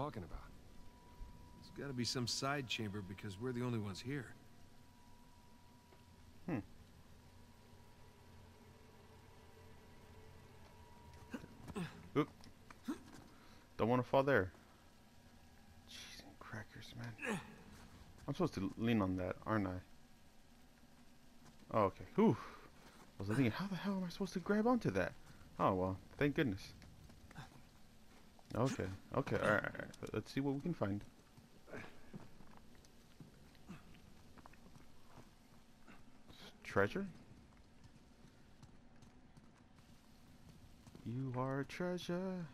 talking about. There's gotta be some side chamber because we're the only ones here. Hmm. Don't want to fall there. Cheese and crackers, man. I'm supposed to lean on that, aren't I? Oh, okay. Whew. I was thinking, how the hell am I supposed to grab onto that? Oh, well, thank goodness. Okay, okay, alright. Let's see what we can find. Treasure? You are a treasure.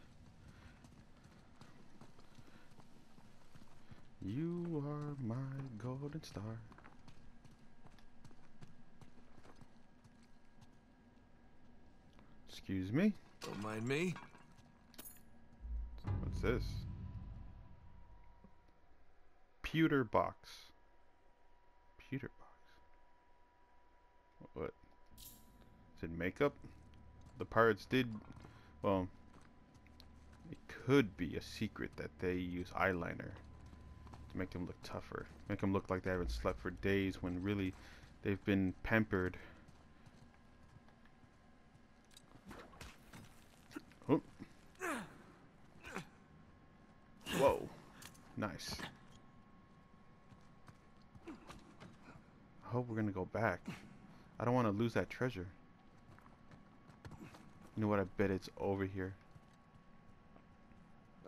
You are my golden star. Excuse me? Don't mind me. What's this? Pewter box. Pewter box. What? Is it makeup? The pirates did. Well, it could be a secret that they use eyeliner to make them look tougher. Make them look like they haven't slept for days when really they've been pampered. Oh. Whoa. Nice. I hope we're gonna go back. I don't want to lose that treasure. You know what? I bet it's over here.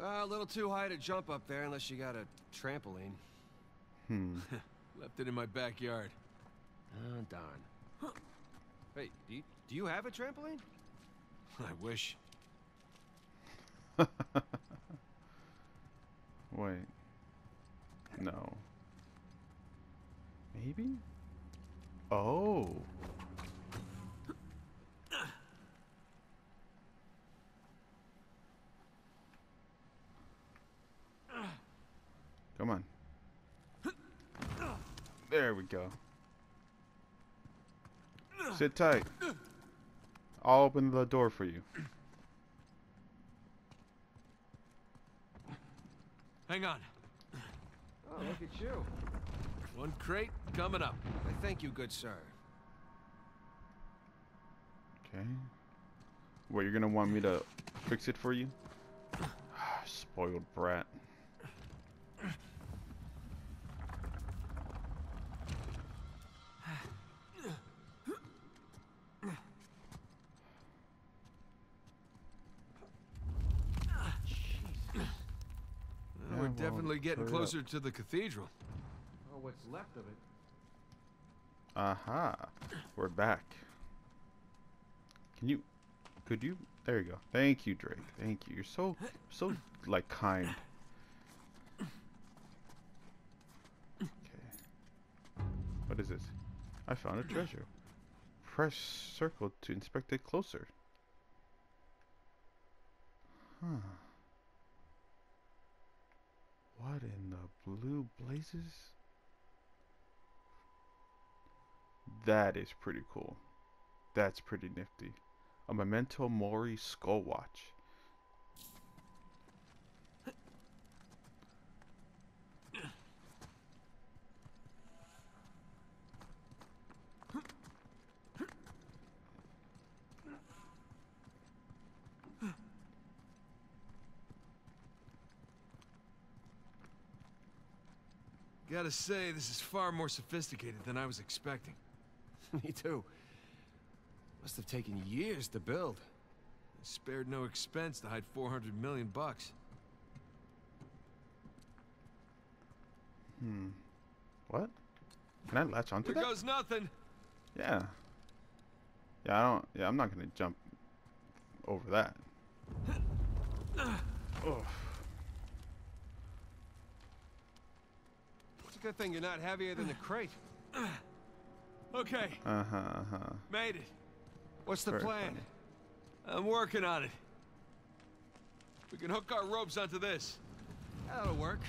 Uh, a little too high to jump up there unless you got a trampoline. Hmm. Left it in my backyard. Oh, darn. Hey, do you, do you have a trampoline? I wish. Wait. No. Maybe? Oh. Come on. There we go. Sit tight. I'll open the door for you. Hang on. Oh, look at you. One crate coming up. I thank you, good sir. Okay. What, you're gonna want me to fix it for you? Ah, spoiled brat. Well, we're well, definitely getting hurry closer to the cathedral. Oh, what's left of it. Aha. We're back. Can you... Could you... There you go. Thank you, Drake. Thank you. You're so, so, like, kind. Okay. What is this? I found a treasure. Press circle to inspect it closer. Huh. What in the blue blazes? That is pretty cool. That's pretty nifty. A Memento Mori skull watch. Gotta say, this is far more sophisticated than I was expecting. Me too. Must have taken years to build. They spared no expense to hide 400 million bucks. Hmm. What? Can I latch onto Here that? goes nothing. Yeah. Yeah, I don't. Yeah, I'm not gonna jump over that. oh. It's a good thing you're not heavier than the crate. Okay, Uh huh. Uh huh. made it. What's the Very plan? funny. I'm working on it. We can hook our ropes onto this. That'll work.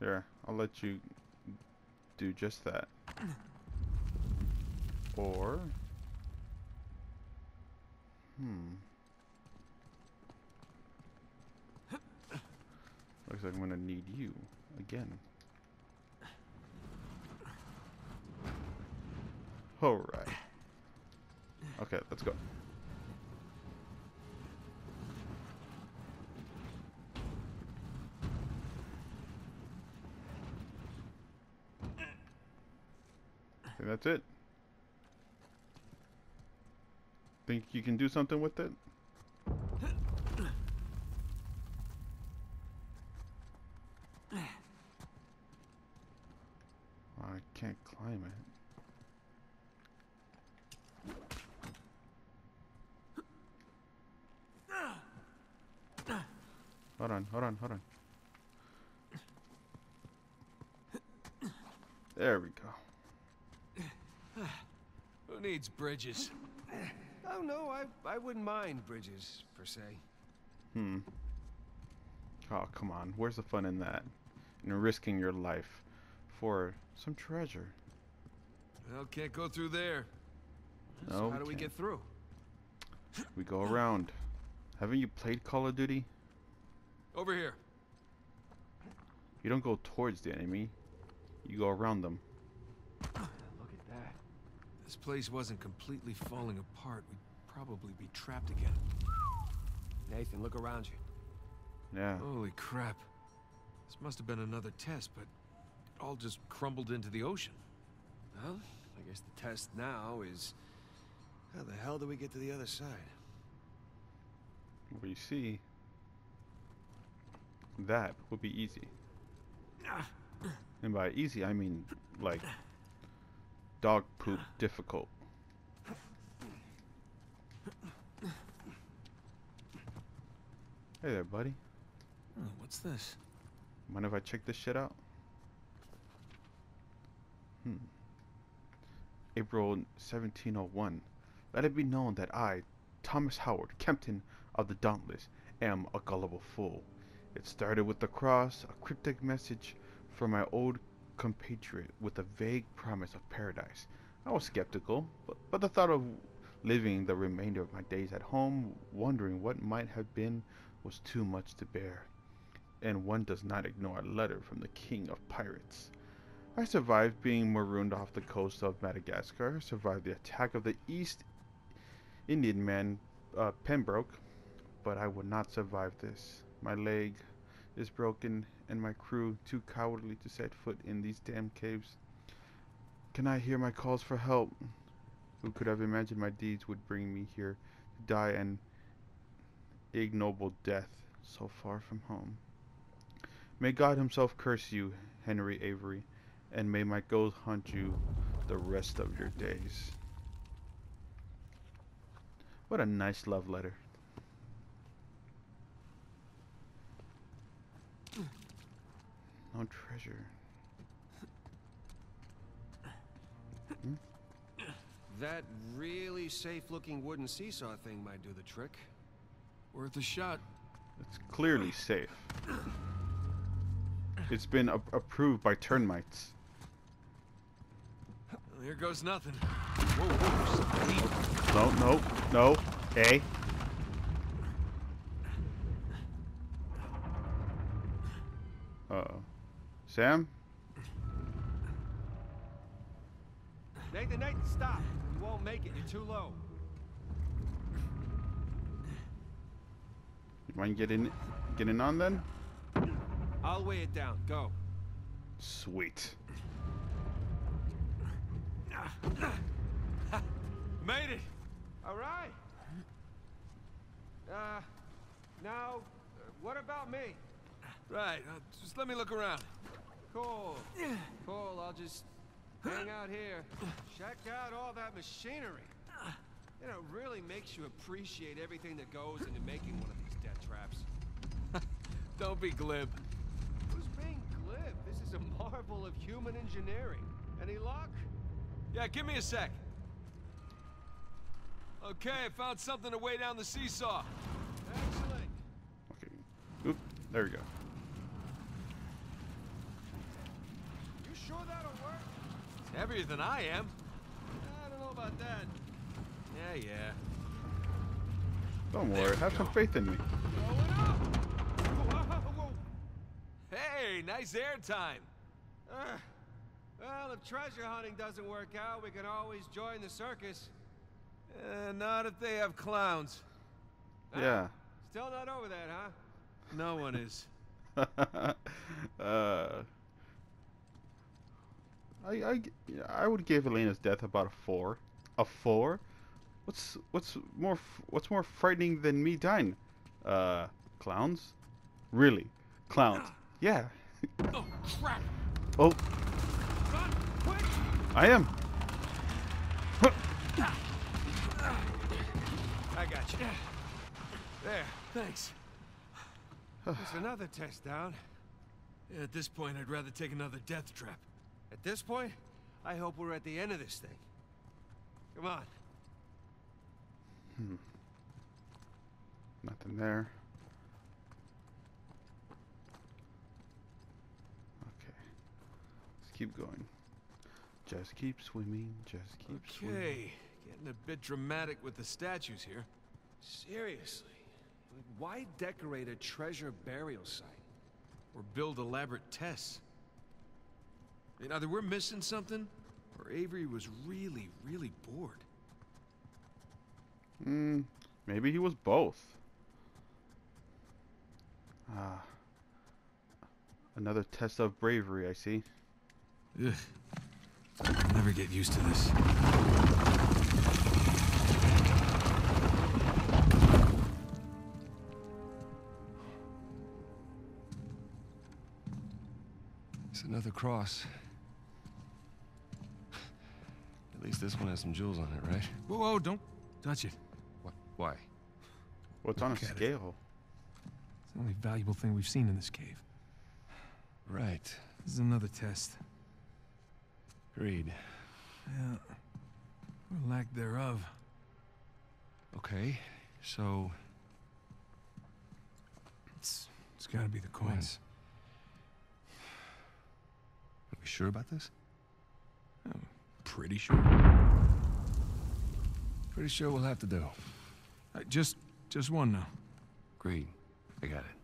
Here, I'll let you do just that. Or. Hmm. Because I'm gonna need you again. Alright. Okay, let's go. think that's it. Think you can do something with it? I can't climb it. Hold on, hold on, hold on. There we go. Who needs bridges? Oh no, I I wouldn't mind bridges per se. Hmm. Oh, come on. Where's the fun in that? In risking your life for some treasure. Well, can't go through there. No, so how do we get through? We go around. Haven't you played Call of Duty? Over here. You don't go towards the enemy. You go around them. Look at that. This place wasn't completely falling apart. We'd probably be trapped again. Nathan, look around you. Yeah. Holy crap. This must have been another test, but it all just crumbled into the ocean. Well, I guess the test now is how the hell do we get to the other side? You see, that would be easy. Ah. And by easy, I mean like dog poop difficult. Hey there, buddy. Oh, what's this? Mind if I check this shit out? Hmm. April 1701. Let it be known that I, Thomas Howard, captain of the Dauntless, am a gullible fool. It started with the cross, a cryptic message from my old compatriot with a vague promise of paradise. I was skeptical, but, but the thought of living the remainder of my days at home, wondering what might have been, was too much to bear and one does not ignore a letter from the king of pirates. I survived being marooned off the coast of Madagascar, survived the attack of the East Indiaman uh, Pembroke, but I would not survive this. My leg is broken, and my crew too cowardly to set foot in these damn caves. Can I hear my calls for help? Who could have imagined my deeds would bring me here to die an ignoble death so far from home? May God Himself curse you, Henry Avery, and may my ghost haunt you the rest of your days. What a nice love letter. No treasure. Hmm? That really safe-looking wooden seesaw thing might do the trick. Worth a shot. It's clearly safe. It's been approved by termites. Well, here goes nothing. Whoa, whoa, No, no, no. Hey. Uh oh. Sam? Nathan, Nathan, stop! You won't make it. You're too low. You mind getting getting on then? I'll weigh it down. Go. Sweet. Made it. All right. Uh, now, what about me? Right. Uh, just let me look around. Cool. Cool. I'll just hang out here. Check out all that machinery. You know, it really makes you appreciate everything that goes into making one of these death traps. Don't be glib. Who's being glib? This is a marvel of human engineering. Any luck? Yeah, give me a sec. Okay, I found something to weigh down the seesaw. Excellent. Okay. Oop. There we go. You sure that'll work? It's heavier than I am. I don't know about that. Yeah, yeah. Don't There worry. we Have some faith in me. Going up! Whoa, whoa, whoa. nice airtime. Uh, well, if treasure hunting doesn't work out, we can always join the circus. Uh, not if they have clowns. Yeah. Still not over that, huh? No one is. uh, I, I, I would give Elena's death about a four. A four? What's what's more what's more frightening than me dying? Uh, clowns? Really? Clowns? Yeah. Oh, crap! Oh! I am. I got you. There. Thanks. There's another test down. At this point, I'd rather take another death trap. At this point, I hope we're at the end of this thing. Come on. Hmm. Nothing there. Okay. Let's keep going. Just keep swimming. Just keep swimming. Okay, getting a bit dramatic with the statues here. Seriously. Why decorate a treasure burial site? Or build elaborate tests. I mean, either we're missing something, or Avery was really, really bored. Hmm. Maybe he was both. Ah. Another test of bravery, I see. Ugh. I'll never get used to this. Another cross. At least this one has some jewels on it, right? Whoa, whoa, don't touch it. What? Why? What's on a Look at it. scale? It's the only valuable thing we've seen in this cave. Right. This is another test. Agreed. Yeah. Or lack thereof. Okay, so It's, it's gotta be the coins. coins. Are we sure about this? I'm Pretty sure. Pretty sure we'll have to do. Uh, just, just one now. Great. I got it.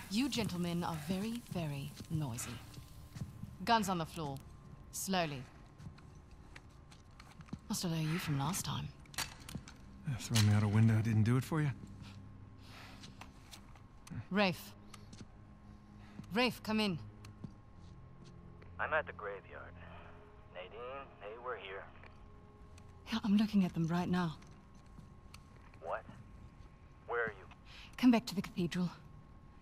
You gentlemen are very, very noisy. Guns on the floor. Slowly. Must have known you from last time. Uh, Throw me out a window didn't do it for you? Rafe. Rafe, come in. I'm at the graveyard. Nadine, hey, we're here. Yeah, I'm looking at them right now. What? Where are you? Come back to the cathedral.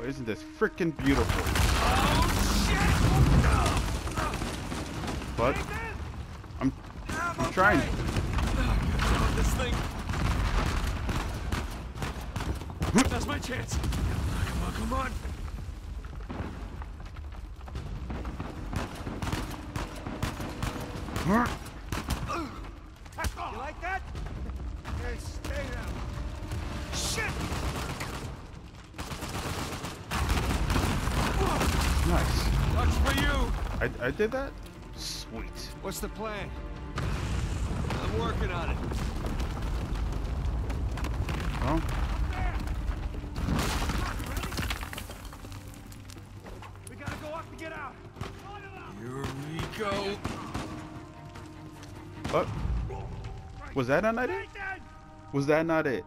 Well, isn't this freaking beautiful? But I'm, I'm trying. On this thing. That's my chance. Come on, come on. You like that? Okay, stay down. Shit! Nice. That's for you. I, I did that? Sweet. What's the plan? I'm working on it. Well, We gotta go up to get out. Here we go. oh. Was that not it? Was that not it?